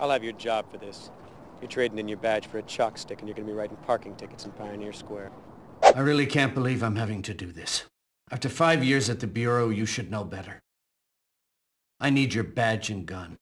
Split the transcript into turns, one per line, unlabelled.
I'll have your job for this. You're trading in your badge for a chalk stick and you're going to be writing parking tickets in Pioneer Square.
I really can't believe I'm having to do this. After five years at the Bureau, you should know better. I need your badge and gun.